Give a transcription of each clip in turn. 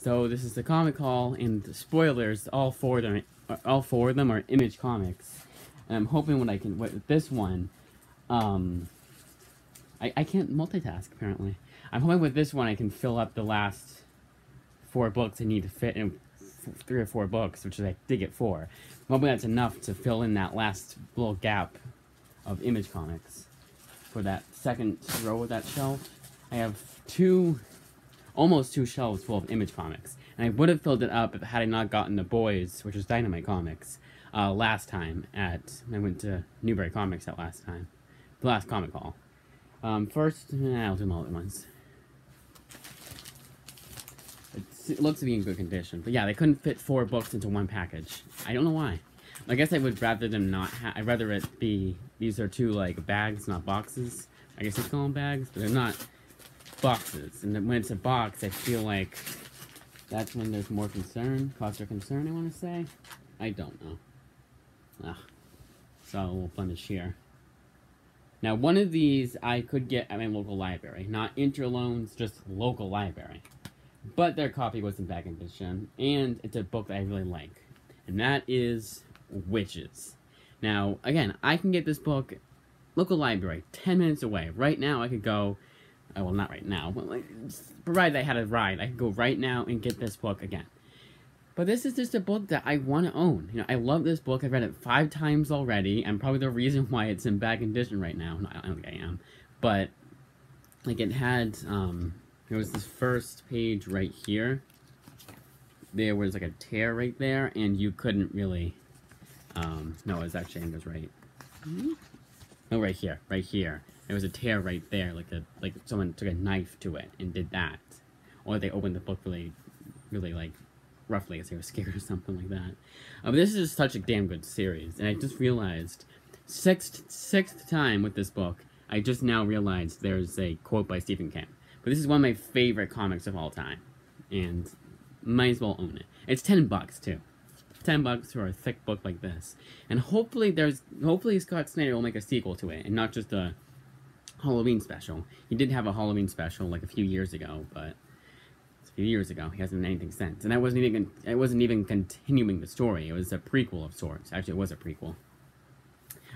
So this is the comic haul, and the spoilers, all four of them, all four of them are Image Comics. And I'm hoping what I can, with this one, um, I, I can't multitask apparently. I'm hoping with this one I can fill up the last four books I need to fit in three or four books, which I did get four. I'm hoping that's enough to fill in that last little gap of Image Comics for that second row of that shelf. I have two almost two shelves full of Image Comics. And I would have filled it up had I not gotten the Boys, which was Dynamite Comics, uh, last time at, I went to Newbury Comics that last time. The last comic haul. Um, first, eh, I'll do them all at once. It's, it looks to be in good condition. But yeah, they couldn't fit four books into one package. I don't know why. I guess I would rather them not have, I'd rather it be, these are two, like, bags, not boxes. I guess they call them bags, but they're not boxes. And when it's a box, I feel like that's when there's more concern, cause or concern, I want to say. I don't know. Ah, so we'll finish here. Now, one of these I could get at my local library. Not interloans, just local library. But their copy was in bad condition, and it's a book that I really like. And that is Wytches. Now, again, I can get this book local library, 10 minutes away. Right now, I could go Oh, well, not right now, but provided I had a ride, I could go right now and get this book again. But this is just a book that I want to own. You know, I love this book. I've read it five times already, and probably the reason why it's in bad condition right now. No, I don't think I am. But, like, it had, um, there was this first page right here. There was, like, a tear right there, and you couldn't really, um, no, it was actually, I think it was right. Mm -hmm. No, right here, right here. There was a tear right there, like a like someone took a knife to it and did that, or they opened the book really, really like roughly as they were scared or something like that. Um, this is just such a damn good series, and I just realized sixth sixth time with this book, I just now realized there's a quote by Stephen King. But this is one of my favorite comics of all time, and might as well own it. It's ten bucks too. 10 bucks for a thick book like this. And hopefully there's hopefully Scott Snyder will make a sequel to it and not just a Halloween special. He did have a Halloween special like a few years ago, but it's a few years ago. He hasn't done anything since. And I wasn't even I wasn't even continuing the story. It was a prequel of sorts. Actually, it was a prequel.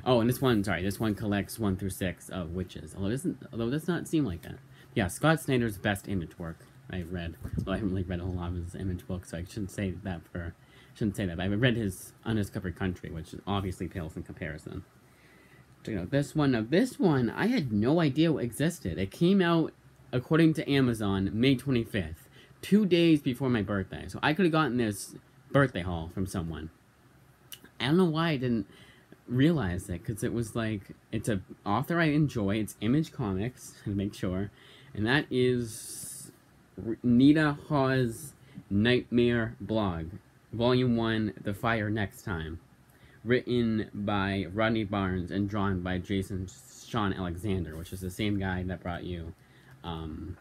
Oh, and this one, sorry, this one collects one through six of Wytches. Although it doesn't, although it does not seem like that. Yeah, Scott Snyder's best image work I've read. Well, I haven't really read a whole lot of his image books, so I shouldn't say that for, shouldn't say that. But I've read his Undiscovered Country, which obviously pales in comparison you know, this one. Now, this one, I had no idea existed. It came out, according to Amazon, May 25th, two days before my birthday. So I could have gotten this birthday haul from someone. I don't know why I didn't realize it, because it was like, it's an author I enjoy. It's Image Comics, to make sure. And that is Nita Hawes' Nightmare Blog. Volume 1, The Fire Next Time written by Rodney Barnes and drawn by Jason Shawn Alexander, which is the same guy that brought you um,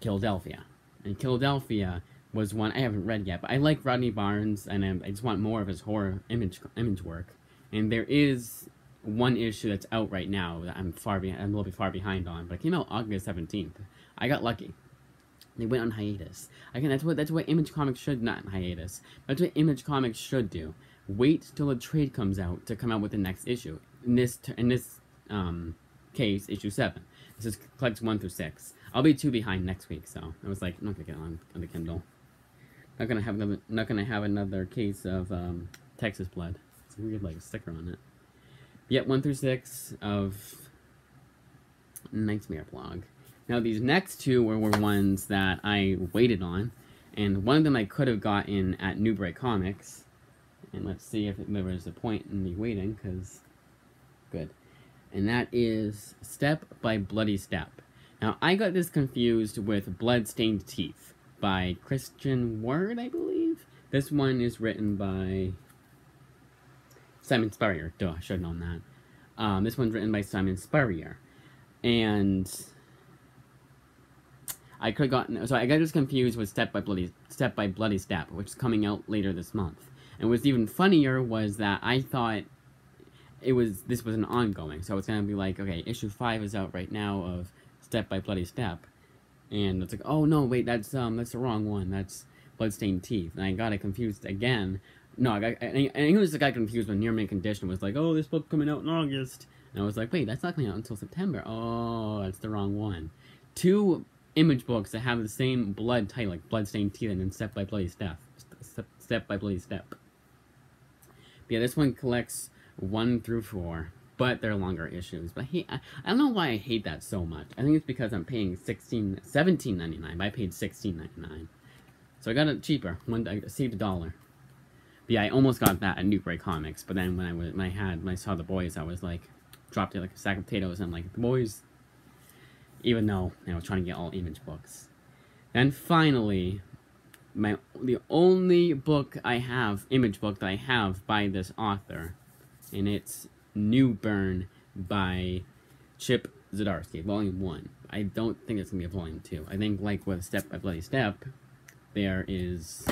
Killadelphia. And Killadelphia was one I haven't read yet, but I like Rodney Barnes, and I just want more of his horror image image work. And there is one issue that's out right now that I'm far behind, I'm a little bit far behind on, but it came out August 17th. I got lucky. They went on hiatus. Again, that's what that's what Image Comics should not hiatus. That's what Image Comics should do wait till a trade comes out to come out with the next issue. In this in this um, case, issue seven. This is collects one through six. I'll be two behind next week, so I was like, I'm not gonna get on on the Kindle. Not gonna have another, not gonna have another case of um, Texas blood. It's weird like a sticker on it. Yet one through six of Nightmare blog. Now these next two were, were ones that I waited on, and one of them I could have gotten at Newbury Comics, and let's see if there was a point in me waiting, because, good. And that is Step by Bloody Step. Now, I got this confused with Bloodstained Teeth by Christian Ward, I believe. This one is written by Simon Spurrier. Duh, I should have known that. Um, this one's written by Simon Spurrier. And I could have gotten so I got this confused with Step by Bloody Step by Bloody Step, which is coming out later this month. And what's even funnier was that I thought it was this was an ongoing, so it's gonna be like, okay, issue five is out right now of Step by Bloody Step, and it's like, oh no, wait, that's um, that's the wrong one. That's Bloodstained Teeth, and I got it confused again. No, I got, I, I was the guy confused when Near Mint Condition was like, oh, this book coming out in August, and I was like, wait, that's not coming out until September. Oh, that's the wrong one. Two image books that have the same blood title, like Bloodstained Teeth and then Step by Bloody. Step, step by Bloody Step. Yeah, this one collects one through four, but they're longer issues. But hate, I, I don't know why I hate that so much. I think it's because I'm paying 16 $17.99, but I paid $16.99. So I got it cheaper. One, I saved a dollar. But yeah, I almost got that at New Newbury Comics, but then when I was, when I had, when I saw the boys, I was like, dropped it like a sack of potatoes, and I'm like, the boys, even though I was trying to get all image books. Then finally, my the only book I have, image book that I have by this author, and it's Newburn by Chip Zdarsky, Volume 1. I don't think it's to be a Volume 2. I think, like with Step by Bloody Step, there is,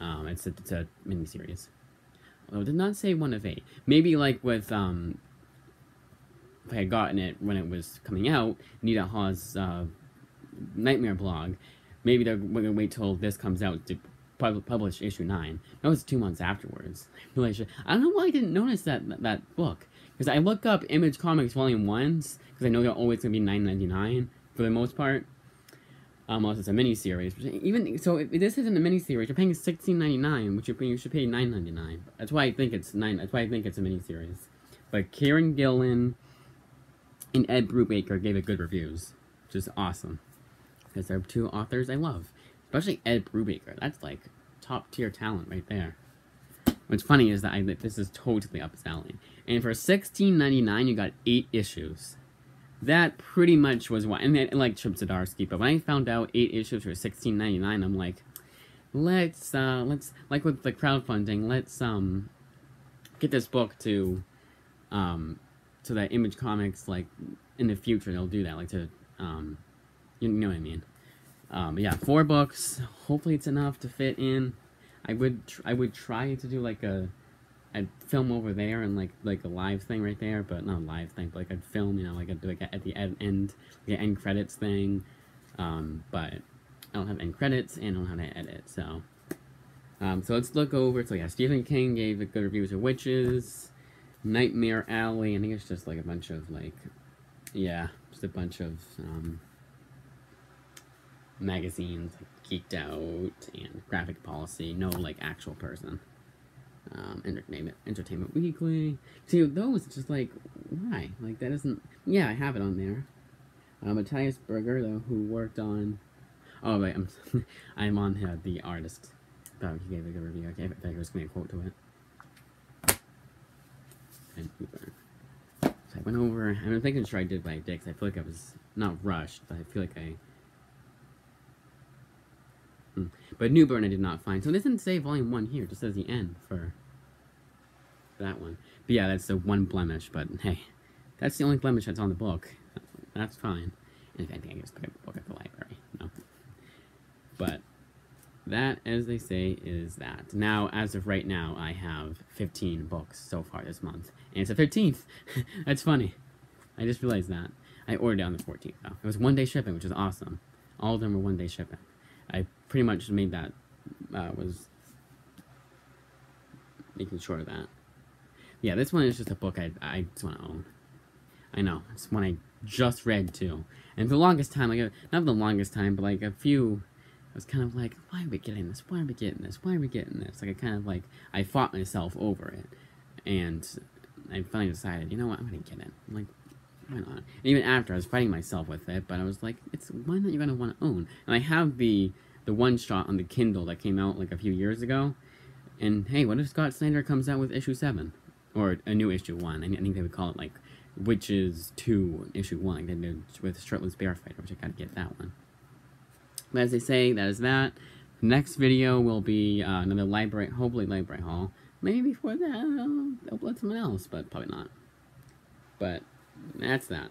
um, it's a, it's a miniseries. Although it did not say one of eight. Maybe like with, um, if I had gotten it when it was coming out, Nita Hawes' uh, Nightmare blog, maybe they're to wait till this comes out to pub publish issue 9. That was two months afterwards. I don't know why I didn't notice that, that, that book. Because I look up Image Comics Volume 1s, because I know they're always to be nine ninety nine for the most part. Um, unless it's a mini series. Even so, if this isn't a mini series, you're paying sixteen ninety nine, which you should pay nine ninety nine. That's why I think it's nine. That's why I think it's a mini series. But Kieron Gillen and Ed Brubaker gave it good reviews, which is awesome because they're two authors I love, especially Ed Brubaker. That's like top tier talent right there. What's funny is that I, this is totally up his alley. And for sixteen ninety nine, you got eight issues. That pretty much was why. And, and like Chip Zdarsky, but when I found out eight issues for sixteen ninety nine, I'm like, let's uh, let's like with the crowdfunding, let's um get this book to um so that Image Comics like in the future they'll do that, like to um you know what I mean. Um, yeah, four books. Hopefully, it's enough to fit in. I would I would try to do like a I'd film over there and like like a live thing right there, but not a live thing, but like I'd film, you know, like I'd do like at the end, the end credits thing. Um, but I don't have end credits and I don't know how to edit, so. Um, so let's look over. So yeah, Stephen King gave a good reviews of Wytches, Nightmare Alley. I think it's just like a bunch of like, yeah, just a bunch of um, magazines, like Geeked Out and Graphic Policy. No like actual person um, Entertainment, Entertainment Weekly. See, those just like, why? Like, that isn't, yeah, I have it on there. Uh, Matthias Berger, though, who worked on, oh, wait, I'm, I'm on here, The Artist. thought he gave a good review. Okay, thought he was going to quote to it. And so I went over, I'm thinking sure I did by dicks. I feel like I was, not rushed, but I feel like I Hmm. But Newburn I did not find. So it doesn't say volume 1 here. It just says the end for that one. But yeah, that's the one blemish. But hey, that's the only blemish that's on the book. That's fine. And if anything, I just pick up book at the library. No. But that, as they say, is that. Now, as of right now, I have 15 books so far this month. And it's the 15th. that's funny. I just realized that. I ordered it on the 14th, though. It was one-day shipping, which is awesome. All of them were one-day shipping. I pretty much made that, uh, was making sure of that. Yeah, this one is just a book I, I just want to own. I know, it's one I just read too. And for the longest time, like, not the longest time, but like a few, I was kind of like, why are we getting this? Why are we getting this? Why are we getting this? Like, I kind of like, I fought myself over it. And I finally decided, you know what, I'm going to get it. I'm like, why not? And even after, I was fighting myself with it, but I was like, it's one that you're going to want to own. And I have the the one shot on the Kindle that came out like a few years ago. And hey, what if Scott Snyder comes out with issue 7? Or a new issue 1? I think they would call it like Wytches 2 issue 1, like they did with Shirtless Bear Fighter, which I gotta get that one. But as they say, that is that. Next video will be uh, another library, hopefully library haul. Maybe before that, I'll upload someone else, but probably not. But that's that.